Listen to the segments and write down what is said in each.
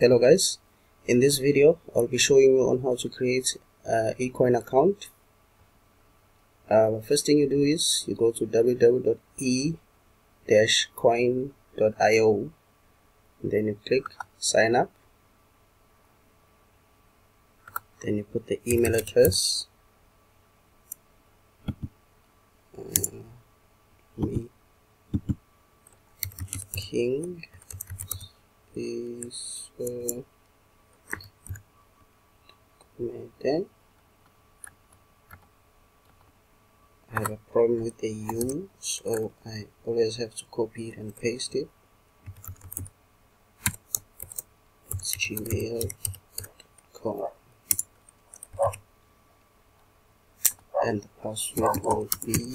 hello guys. In this video I'll be showing you on how to create a ecoin account. Uh, first thing you do is you go to www.e-coin.io then you click sign up. Then you put the email address. Uh, me king is uh, I have a problem with the U so I always have to copy it and paste it. It's gmail.com and the password will be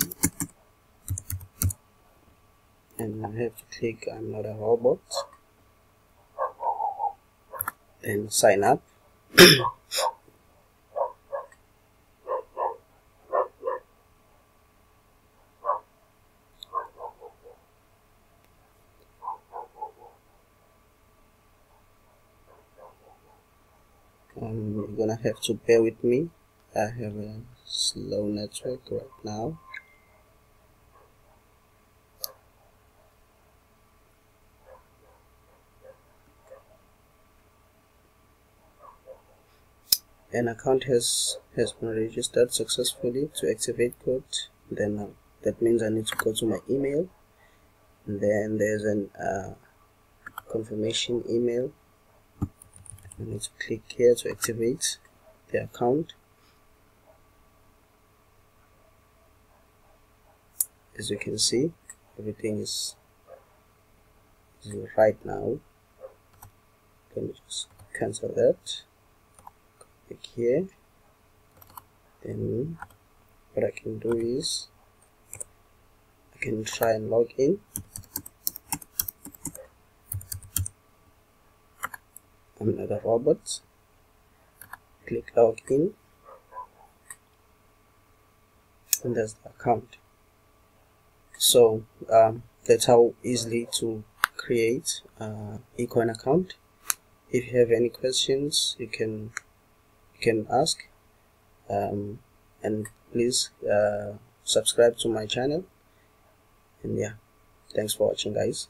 and I have to click I'm not a robot then sign up. Um, you're gonna have to bear with me. I have a slow network right now an account has has been registered successfully to activate code then uh, that means I need to go to my email. And then there's an uh, confirmation email. I need to click here to activate the account. As you can see everything is, is right now. Let me just cancel that click here. Then what I can do is I can try and log in. I'm another robot. Click login and that's the account. So um, that's how easily to create uh, ecoin account. If you have any questions you can can ask. Um, and please uh, subscribe to my channel. And yeah thanks for watching guys